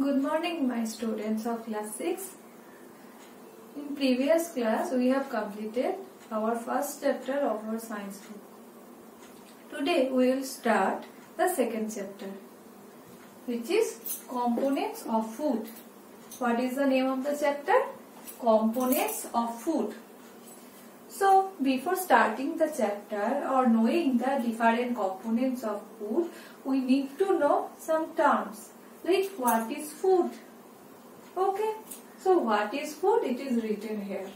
Good morning my students of class 6. In previous class we have completed our first chapter of our science book. Today we will start the second chapter which is components of food. What is the name of the chapter? Components of food. So before starting the chapter or knowing the different components of food we need to know some terms like what is food? Okay so what is food? It is written here.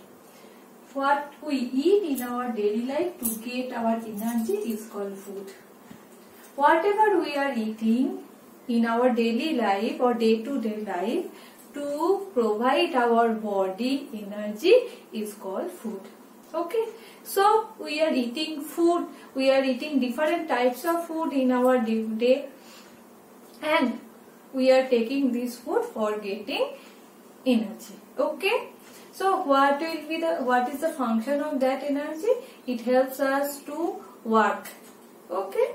What we eat in our daily life to get our energy is called food. Whatever we are eating in our daily life or day to day life to provide our body energy is called food. Okay so we are eating food. We are eating different types of food in our day and we are taking this food for getting energy. Okay? So what will be the what is the function of that energy? It helps us to work. Okay?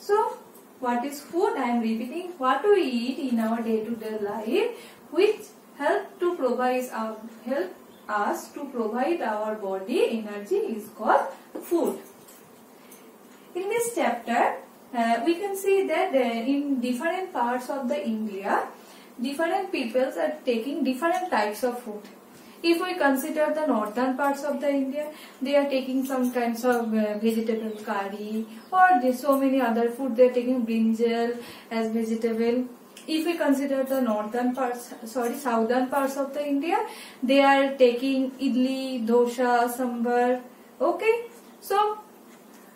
So what is food? I am repeating. What we eat in our day to day life which help to provide our help us to provide our body energy is called food. In this chapter uh, we can see that uh, in different parts of the India, different peoples are taking different types of food. If we consider the northern parts of the India, they are taking some kinds of uh, vegetable curry or so many other food. They are taking brinjal as vegetable. If we consider the northern parts, sorry, southern parts of the India, they are taking idli, dosa, sambar. Okay, so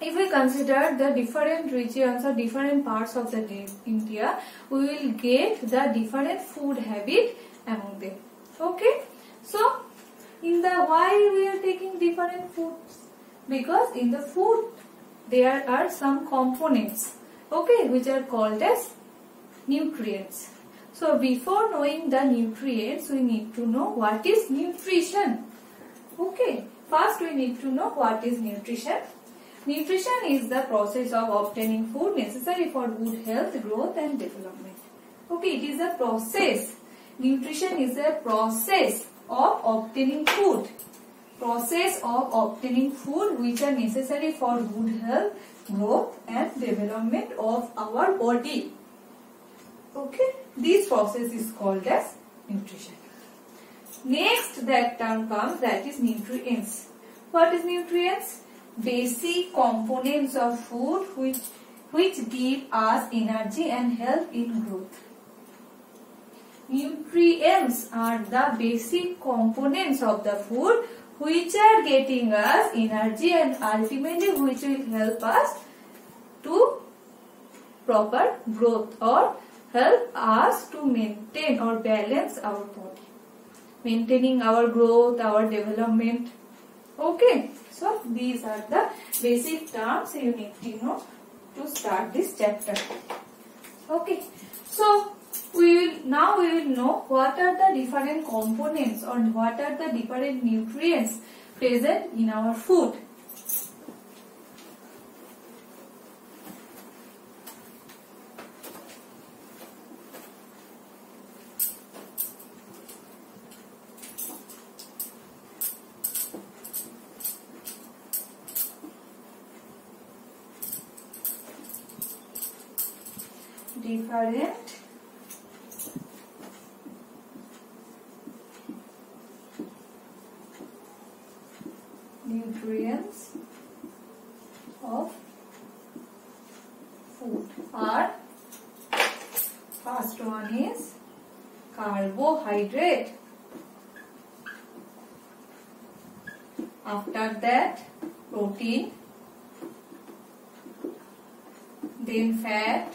if we consider the different regions or different parts of the India, we will get the different food habit among them. Okay. So, in the why we are taking different foods? Because in the food there are some components, okay, which are called as nutrients. So, before knowing the nutrients, we need to know what is nutrition. Okay. First, we need to know what is nutrition. Nutrition is the process of obtaining food necessary for good health, growth and development. Okay, it is a process. Nutrition is a process of obtaining food. Process of obtaining food which are necessary for good health, growth and development of our body. Okay, this process is called as nutrition. Next that term comes that is nutrients. What is nutrients? Basic components of food which, which give us energy and help in growth. Nutrients are the basic components of the food which are getting us energy and ultimately which will help us to proper growth or help us to maintain or balance our body. Maintaining our growth, our development. Okay. So these are the basic terms you need to know to start this chapter. Okay. So we will now we will know what are the different components or what are the different nutrients present in our food. different nutrients of food are first one is carbohydrate. After that protein then fat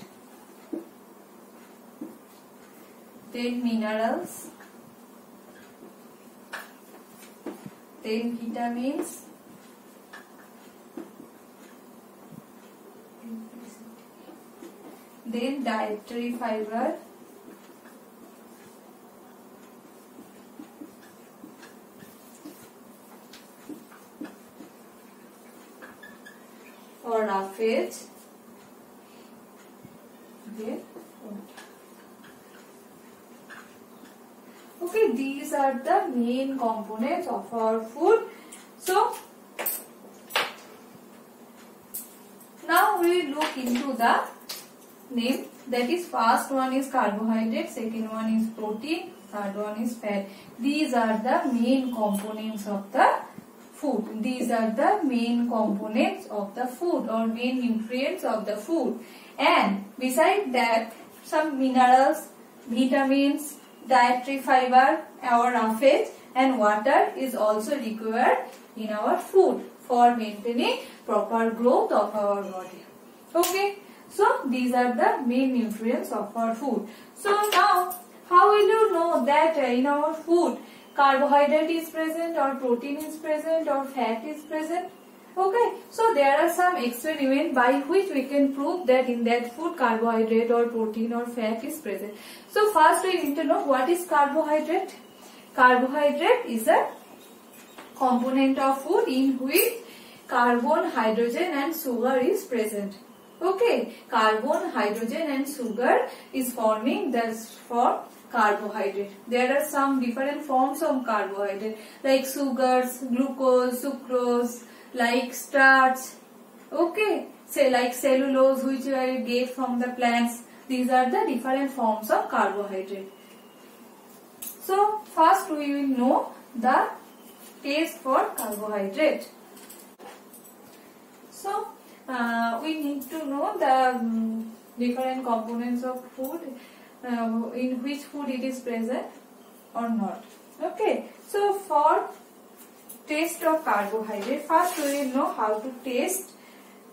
then minerals, then vitamins, then dietary fiber, or roughage, then Okay, these are the main components of our food. So, now we look into the name that is first one is carbohydrate, second one is protein, third one is fat. These are the main components of the food. These are the main components of the food or main nutrients of the food. And beside that, some minerals, vitamins, dietary fiber, our roughage and water is also required in our food for maintaining proper growth of our body. Okay. So these are the main nutrients of our food. So now how will you know that uh, in our food carbohydrate is present or protein is present or fat is present? Okay, so there are some experiments by which we can prove that in that food carbohydrate or protein or fat is present. So first we need to know what is carbohydrate. Carbohydrate is a component of food in which carbon, hydrogen and sugar is present. Okay, carbon, hydrogen and sugar is forming this for carbohydrate. There are some different forms of carbohydrate like sugars, glucose, sucrose, like starch. Okay, say like cellulose which I get from the plants. These are the different forms of carbohydrate. So first we will know the taste for carbohydrate. So uh, we need to know the um, different components of food uh, in which food it is present or not. Okay so for taste of carbohydrate first we will know how to taste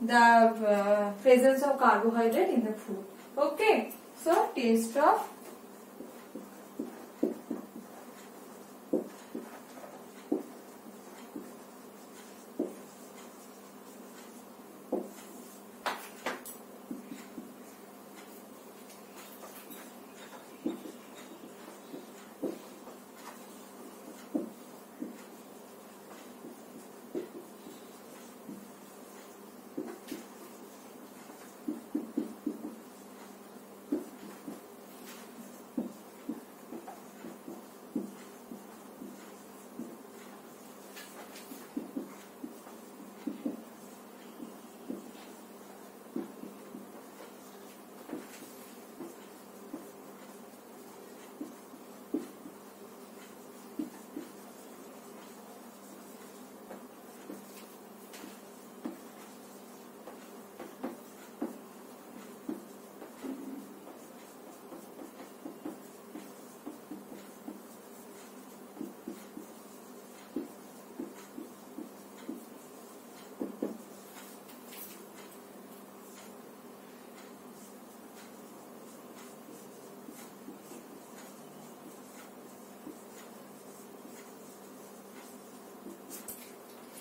the uh, presence of carbohydrate in the food. Okay so taste of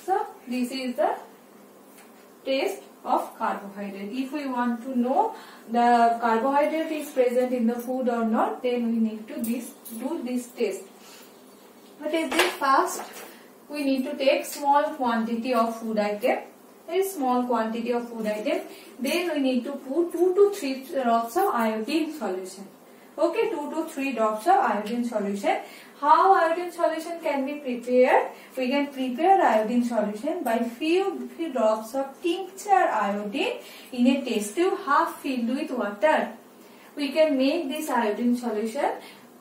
So this is the taste of carbohydrate. If we want to know the carbohydrate is present in the food or not, then we need to this, do this test. What is this? First, we need to take small quantity of food item. A small quantity of food item. Then we need to put 2 to 3 drops of iodine solution. Okay, 2 to 3 drops of iodine solution. How iodine solution can be prepared? We can prepare iodine solution by few, few drops of tincture iodine in a test tube half filled with water. We can make this iodine solution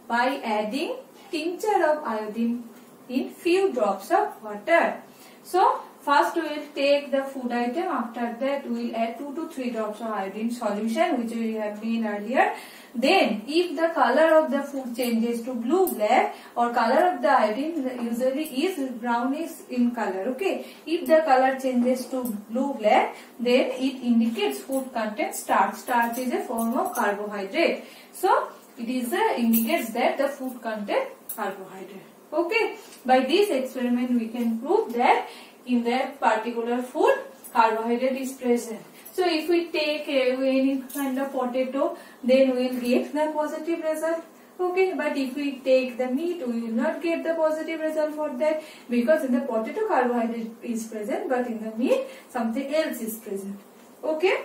by adding tincture of iodine in few drops of water. So, First we will take the food item. After that we will add 2 to 3 drops of iodine solution which we have made earlier. Then if the color of the food changes to blue black or color of the iodine usually is brownish in color. Okay. If the color changes to blue black then it indicates food contains starch. Starch is a form of carbohydrate. So it is a, indicates that the food contains carbohydrate. Okay. By this experiment we can prove that in that particular food carbohydrate is present. So if we take any kind of potato then we will get the positive result. Okay, but if we take the meat, we will not get the positive result for that because in the potato carbohydrate is present, but in the meat something else is present. Okay.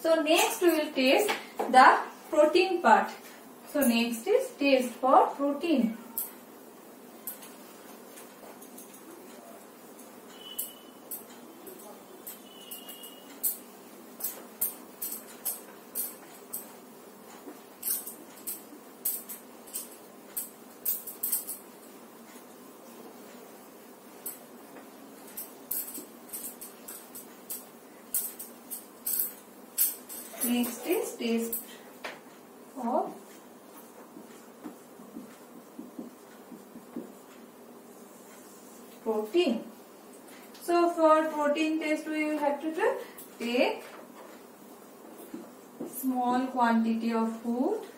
So next we will taste the protein part. So next is taste for protein. Next is taste of protein. So for protein taste we will have to take small quantity of food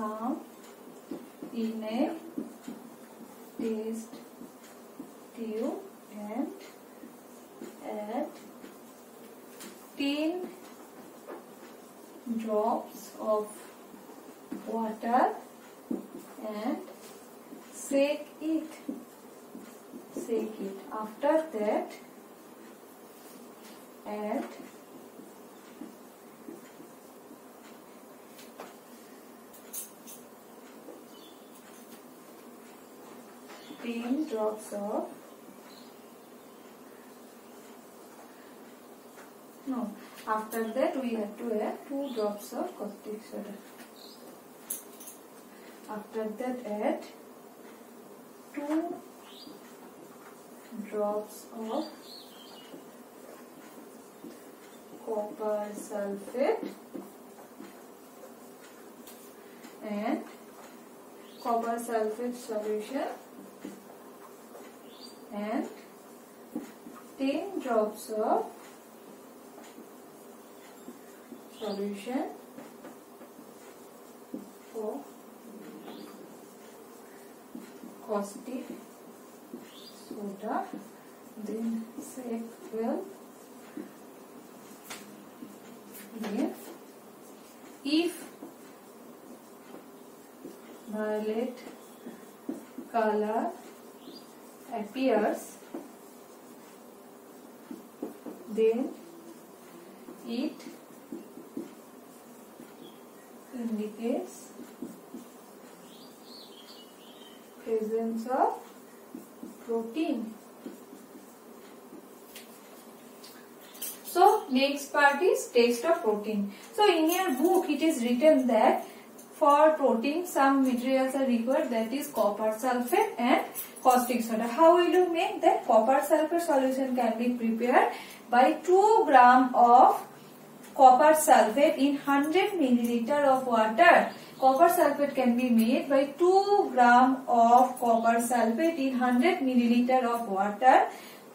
some in a taste tube ten drops of no. After that, we have to add two drops of caustic soda. After that, add two drops of copper sulfate and copper sulfate solution and 10 drops of solution for caustic soda. Then well then if violet color appears then it indicates presence of protein. So next part is taste of protein. So in your book it is written that for protein some materials are required that is copper sulfate and caustic soda. How will you make that? Copper sulfate solution can be prepared by 2 gram of copper sulfate in 100 milliliter of water. Copper sulfate can be made by 2 gram of copper sulfate in 100 milliliter of water.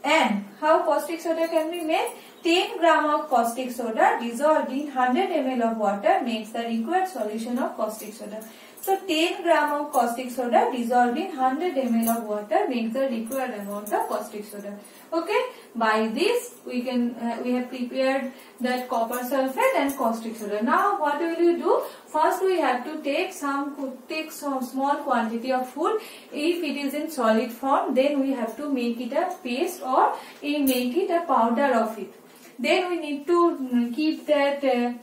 And how caustic soda can be made? 10 gram of caustic soda dissolved in 100 ml of water makes the required solution of caustic soda. So 10 gram of caustic soda dissolved in 100 ml of water makes the required amount of caustic soda. Okay. By this we can uh, we have prepared that copper sulfate and caustic soda. Now what will you do? First we have to take some take some small quantity of food. If it is in solid form then we have to make it a paste or make it a powder of it. Then we need to keep that uh,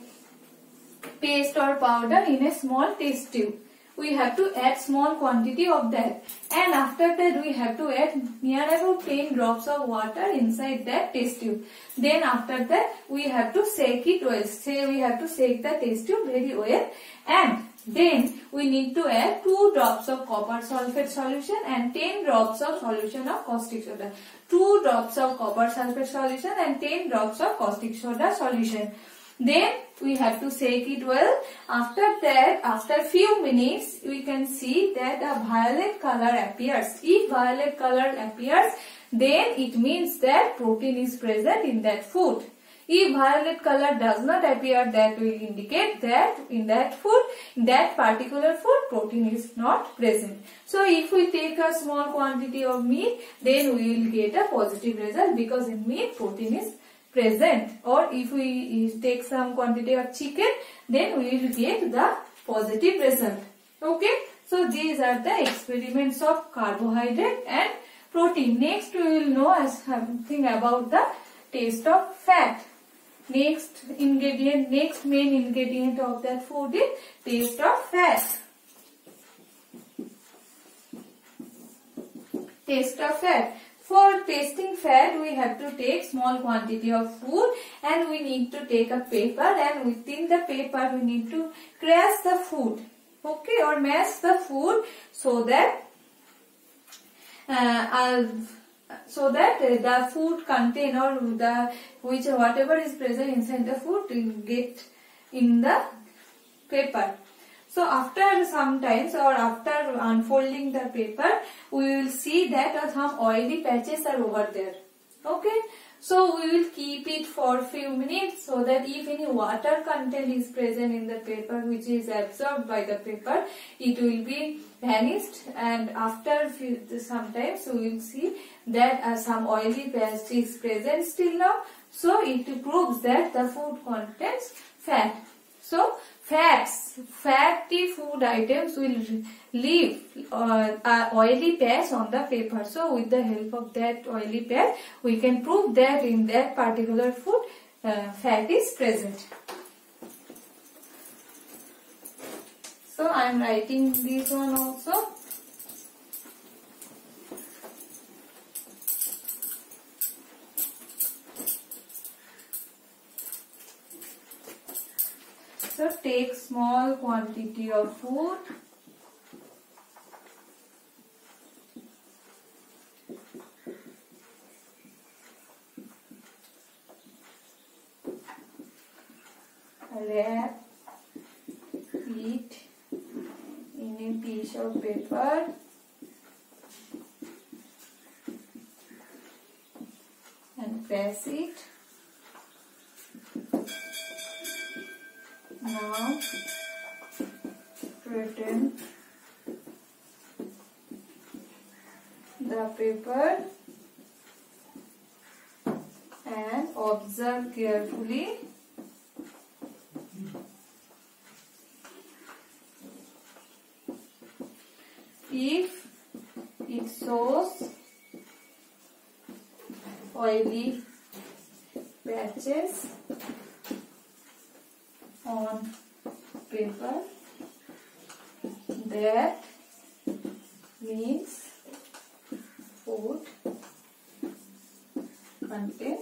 paste or powder in a small test tube. We have to add small quantity of that and after that we have to add near about 10 drops of water inside that test tube. Then after that we have to shake it well. Say we have to shake the test tube very well and then we need to add 2 drops of copper sulfate solution and 10 drops of solution of caustic soda. 2 drops of copper sulfate solution and 10 drops of caustic soda solution. Then we have to shake it well. After that, after few minutes, we can see that a violet color appears. If violet color appears, then it means that protein is present in that food. If violet color does not appear, that will indicate that in that food, that particular food, protein is not present. So if we take a small quantity of meat, then we will get a positive result because in meat protein is present. Or if we take some quantity of chicken, then we will get the positive result. Okay. So these are the experiments of carbohydrate and protein. Next we will know something about the taste of fat. Next ingredient, next main ingredient of that food is taste of fat. Taste of fat. For tasting fat, we have to take small quantity of food and we need to take a paper and within the paper we need to crush the food. Okay, or mash the food so that uh, so that the food contain or the which whatever is present inside the food get in the paper. So after some times or after unfolding the paper, we will see that some oily patches are over there. Okay. So we will keep it for few minutes so that if any water content is present in the paper which is absorbed by the paper, it will be vanished and after few, sometimes we will see that uh, some oily patch is present still now. So it proves that the food contains fat. So fats, fatty food items will leave uh, oily patch on the paper. So with the help of that oily patch, we can prove that in that particular food uh, fat is present. So I am writing this one also. Take small quantity of food. Wrap it in a piece of paper. And press it. Observe carefully if it shows oily patches on paper that means food contain fat. So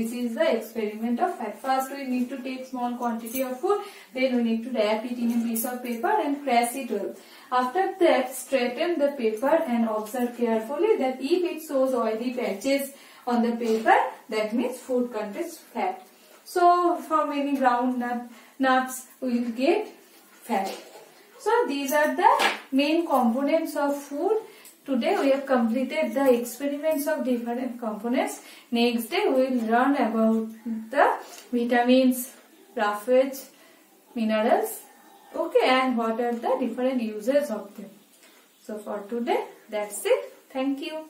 this is the experiment of fat. First we need to take small quantity of food then we need to wrap it in a piece of paper and press it well. After that straighten the paper and observe carefully that if it shows oily patches on the paper that means food contains fat. So from any ground nut, nuts we will get fat. So these are the main components of food. Today we have completed the experiments of different components. Next day we will learn about the vitamins, roughage, minerals, okay and what are the different uses of them. So for today that's it. Thank you.